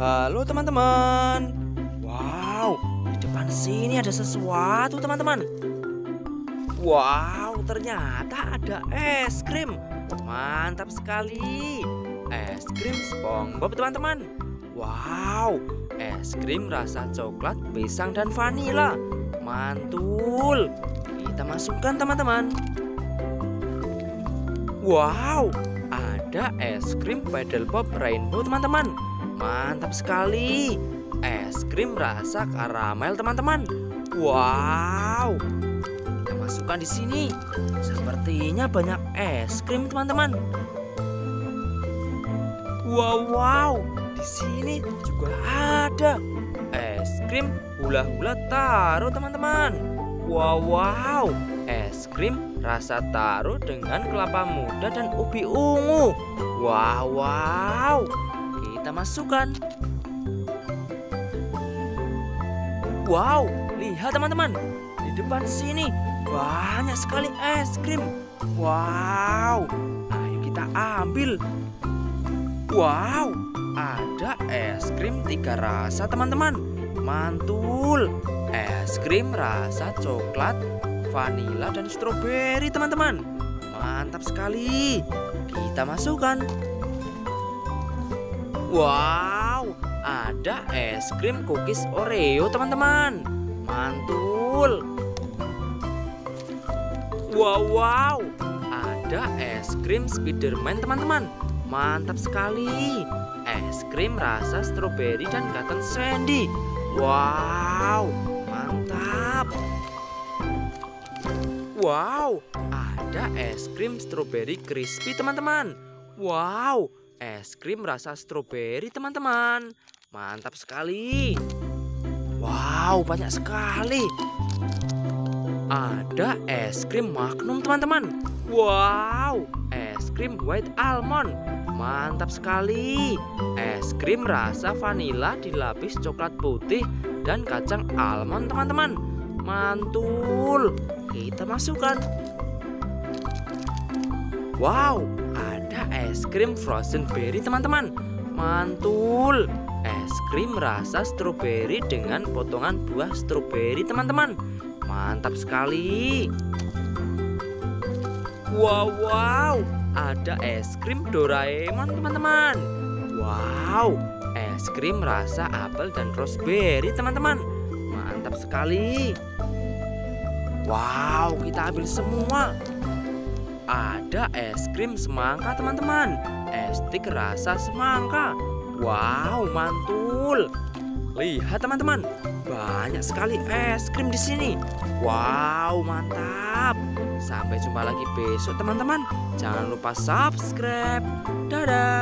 Halo teman-teman. Wow, di depan sini ada sesuatu teman-teman. Wow, ternyata ada es krim. Mantap sekali. Es krim SpongeBob teman-teman. Wow, es krim rasa coklat, pisang dan vanila. Mantul. Kita masukkan teman-teman. Wow, ada es krim Paddle Pop Rainbow teman-teman. Mantap sekali. Es krim rasa karamel teman-teman. Wow. Kita masukkan di sini. Sepertinya banyak es krim teman-teman. Wow, wow. Di sini juga ada es krim hula-hula taro teman-teman. Wow, wow. Es krim rasa taro dengan kelapa muda dan ubi ungu. Wow, wow. Kita masukkan. Wow, lihat teman-teman. Di depan sini banyak sekali es krim. Wow, ayo kita ambil. Wow, ada es krim tiga rasa teman-teman. Mantul. Es krim rasa coklat, vanila dan stroberi teman-teman. Mantap sekali. Kita masukkan. Wow, ada es krim cookies Oreo teman-teman. Mantul. Wow, wow, ada es krim Spiderman teman-teman. Mantap sekali. Es krim rasa stroberi dan cotton candy. Wow, mantap. Wow, ada es krim stroberi crispy teman-teman. Wow, es krim rasa stroberi teman-teman. Mantap sekali. Wow, banyak sekali. Ada es krim magnum teman-teman. Wow, es krim white almond. Mantap sekali. Es krim rasa vanila dilapis coklat putih dan kacang almond teman-teman. Mantul. Kita masukkan. Wow, es krim frozen berry teman-teman. Mantul. Es krim rasa stroberi dengan potongan buah stroberi teman-teman. Mantap sekali. Wow, wow, ada es krim Doraemon teman-teman. Wow, es krim rasa apel dan raspberry teman-teman. Mantap sekali. Wow, kita ambil semua. Ada es krim semangka teman-teman. Es stik rasa semangka. Wow, mantul. Lihat teman-teman, banyak sekali es krim di sini. Wow, mantap. Sampai jumpa lagi besok teman-teman. Jangan lupa subscribe. Dadah.